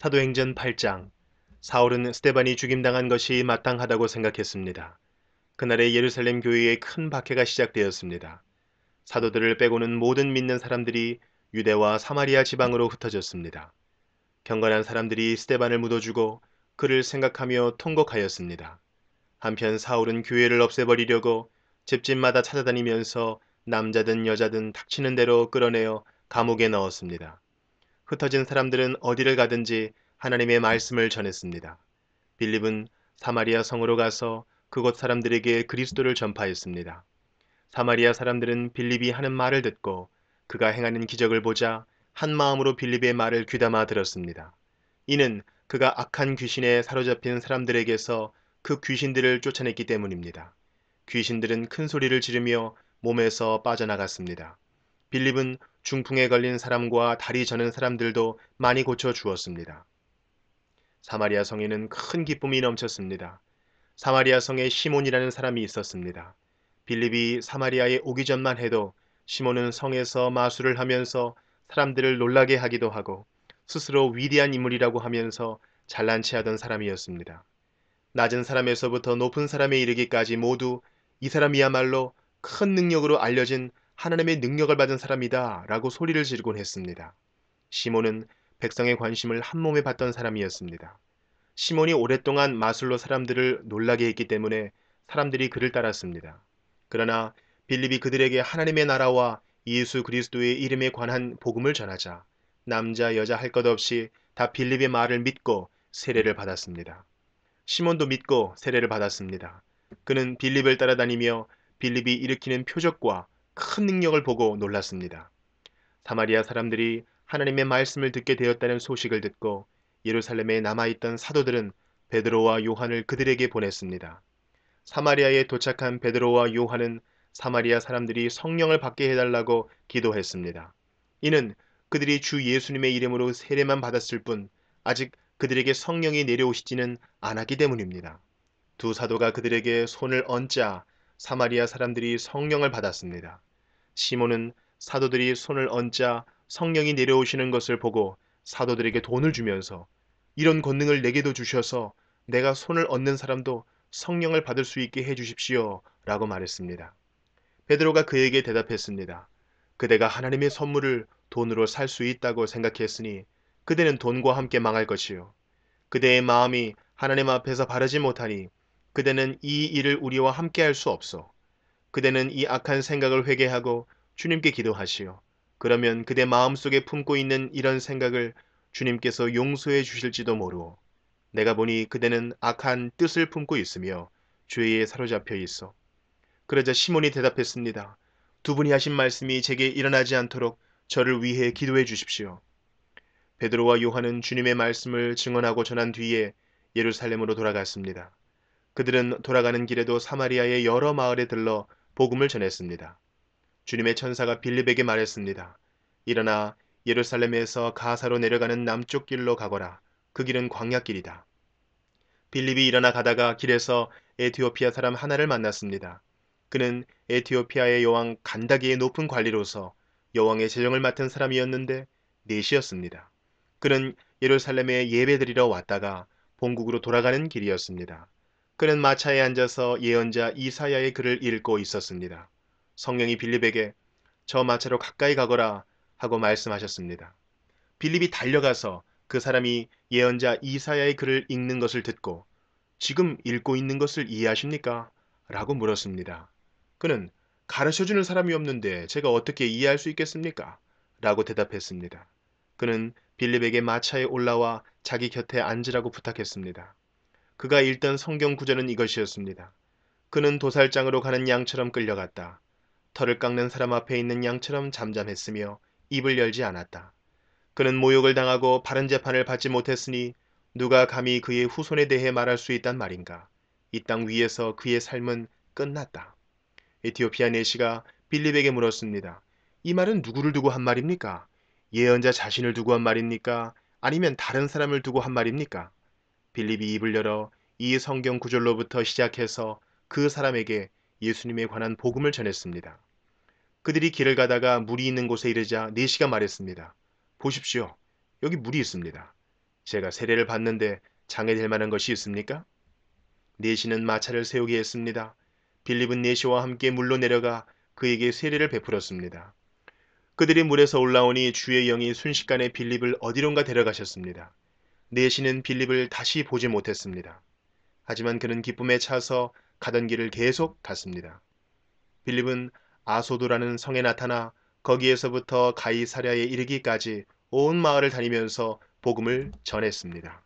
사도행전 8장 사울은 스테반이 죽임당한 것이 마땅하다고 생각했습니다. 그날의 예루살렘 교회에 큰 박해가 시작되었습니다. 사도들을 빼고는 모든 믿는 사람들이 유대와 사마리아 지방으로 흩어졌습니다. 경건한 사람들이 스테반을 묻어주고 그를 생각하며 통곡하였습니다. 한편 사울은 교회를 없애버리려고 집집마다 찾아다니면서 남자든 여자든 닥치는 대로 끌어내어 감옥에 넣었습니다. 흩어진 사람들은 어디를 가든지 하나님의 말씀을 전했습니다. 빌립은 사마리아 성으로 가서 그곳 사람들에게 그리스도를 전파했습니다. 사마리아 사람들은 빌립이 하는 말을 듣고 그가 행하는 기적을 보자 한 마음으로 빌립의 말을 귀담아 들었습니다. 이는 그가 악한 귀신에 사로잡힌 사람들에게서 그 귀신들을 쫓아냈기 때문입니다. 귀신들은 큰 소리를 지르며 몸에서 빠져나갔습니다. 빌립은 중풍에 걸린 사람과 다리 저는 사람들도 많이 고쳐 주었습니다. 사마리아 성에는 큰 기쁨이 넘쳤습니다. 사마리아 성에 시몬이라는 사람이 있었습니다. 빌립이 사마리아에 오기 전만 해도 시몬은 성에서 마술을 하면서 사람들을 놀라게 하기도 하고 스스로 위대한 인물이라고 하면서 잘난 체하던 사람이었습니다. 낮은 사람에서부터 높은 사람에 이르기까지 모두 이 사람이야말로 큰 능력으로 알려진 하나님의 능력을 받은 사람이다 라고 소리를 지르곤 했습니다. 시몬은 백성의 관심을 한 몸에 받던 사람이었습니다. 시몬이 오랫동안 마술로 사람들을 놀라게 했기 때문에 사람들이 그를 따랐습니다. 그러나 빌립이 그들에게 하나님의 나라와 예수 그리스도의 이름에 관한 복음을 전하자 남자 여자 할 것 없이 다 빌립의 말을 믿고 세례를 받았습니다. 시몬도 믿고 세례를 받았습니다. 그는 빌립을 따라다니며 빌립이 일으키는 표적과 큰 능력을 보고 놀랐습니다. 사마리아 사람들이 하나님의 말씀을 듣게 되었다는 소식을 듣고 예루살렘에 남아있던 사도들은 베드로와 요한을 그들에게 보냈습니다. 사마리아에 도착한 베드로와 요한은 사마리아 사람들이 성령을 받게 해달라고 기도했습니다. 이는 그들이 주 예수님의 이름으로 세례만 받았을 뿐 아직 그들에게 성령이 내려오시지는 않았기 때문입니다. 두 사도가 그들에게 손을 얹자 사마리아 사람들이 성령을 받았습니다. 시몬은 사도들이 손을 얹자 성령이 내려오시는 것을 보고 사도들에게 돈을 주면서 이런 권능을 내게도 주셔서 내가 손을 얹는 사람도 성령을 받을 수 있게 해 주십시오. 라고 말했습니다. 베드로가 그에게 대답했습니다. 그대가 하나님의 선물을 돈으로 살 수 있다고 생각했으니 그대는 돈과 함께 망할 것이요. 그대의 마음이 하나님 앞에서 바르지 못하니 그대는 이 일을 우리와 함께 할 수 없어. 그대는 이 악한 생각을 회개하고 주님께 기도하시오. 그러면 그대 마음속에 품고 있는 이런 생각을 주님께서 용서해 주실지도 모르오. 내가 보니 그대는 악한 뜻을 품고 있으며 죄에 사로잡혀 있어. 그러자 시몬이 대답했습니다. 두 분이 하신 말씀이 제게 일어나지 않도록 저를 위해 기도해 주십시오. 베드로와 요한은 주님의 말씀을 증언하고 전한 뒤에 예루살렘으로 돌아갔습니다. 그들은 돌아가는 길에도 사마리아의 여러 마을에 들러 복음을 전했습니다. 주님의 천사가 빌립에게 말했습니다. 일어나 예루살렘에서 가사로 내려가는 남쪽 길로 가거라. 그 길은 광야길이다. 빌립이 일어나 가다가 길에서 에티오피아 사람 하나를 만났습니다. 그는 에티오피아의 여왕 간다기의 높은 관리로서 여왕의 재정을 맡은 사람이었는데 넷이었습니다. 그는 예루살렘에 예배드리러 왔다가 본국으로 돌아가는 길이었습니다. 그는 마차에 앉아서 예언자 이사야의 글을 읽고 있었습니다. 성령이 빌립에게 저 마차로 가까이 가거라 하고 말씀하셨습니다. 빌립이 달려가서 그 사람이 예언자 이사야의 글을 읽는 것을 듣고 지금 읽고 있는 것을 이해하십니까? 라고 물었습니다. 그는 가르쳐주는 사람이 없는데 제가 어떻게 이해할 수 있겠습니까? 라고 대답했습니다. 그는 빌립에게 마차에 올라와 자기 곁에 앉으라고 부탁했습니다. 그가 읽던 성경 구절은 이것이었습니다. 그는 도살장으로 가는 양처럼 끌려갔다. 털을 깎는 사람 앞에 있는 양처럼 잠잠했으며 입을 열지 않았다. 그는 모욕을 당하고 바른 재판을 받지 못했으니 누가 감히 그의 후손에 대해 말할 수 있단 말인가. 이 땅 위에서 그의 삶은 끝났다. 에티오피아 내시가 빌립에게 물었습니다. 이 말은 누구를 두고 한 말입니까? 예언자 자신을 두고 한 말입니까? 아니면 다른 사람을 두고 한 말입니까? 빌립이 입을 열어 이 성경 구절로부터 시작해서 그 사람에게 예수님에 관한 복음을 전했습니다. 그들이 길을 가다가 물이 있는 곳에 이르자 네시가 말했습니다. 보십시오. 여기 물이 있습니다. 제가 세례를 받는데 장애될 만한 것이 있습니까? 네시는 마차를 세우게 했습니다. 빌립은 네시와 함께 물로 내려가 그에게 세례를 베풀었습니다. 그들이 물에서 올라오니 주의 영이 순식간에 빌립을 어디론가 데려가셨습니다. 네시는 빌립을 다시 보지 못했습니다. 하지만 그는 기쁨에 차서 가던 길을 계속 갔습니다. 빌립은 아소도라는 성에 나타나 거기에서부터 가이사랴에 이르기까지 온 마을을 다니면서 복음을 전했습니다.